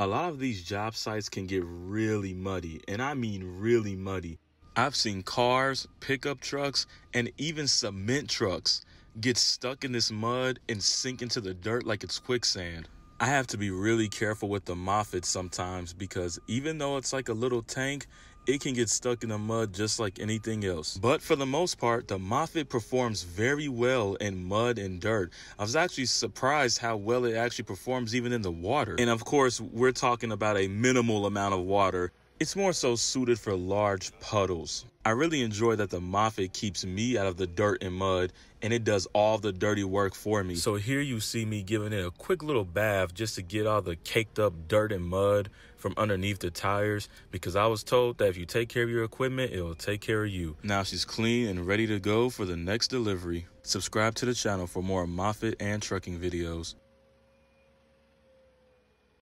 A lot of these job sites can get really muddy, and I mean really muddy. I've seen cars, pickup trucks, and even cement trucks get stuck in this mud and sink into the dirt like it's quicksand. I have to be really careful with the Moffett sometimes because even though it's like a little tank, it can get stuck in the mud just like anything else. But for the most part, the Moffett performs very well in mud and dirt. I was actually surprised how well it actually performs even in the water. And of course, we're talking about a minimal amount of water it's more so suited for large puddles. I really enjoy that the Moffett keeps me out of the dirt and mud and it does all the dirty work for me. So here you see me giving it a quick little bath just to get all the caked up dirt and mud from underneath the tires because I was told that if you take care of your equipment, it will take care of you. Now she's clean and ready to go for the next delivery. Subscribe to the channel for more Moffett and trucking videos.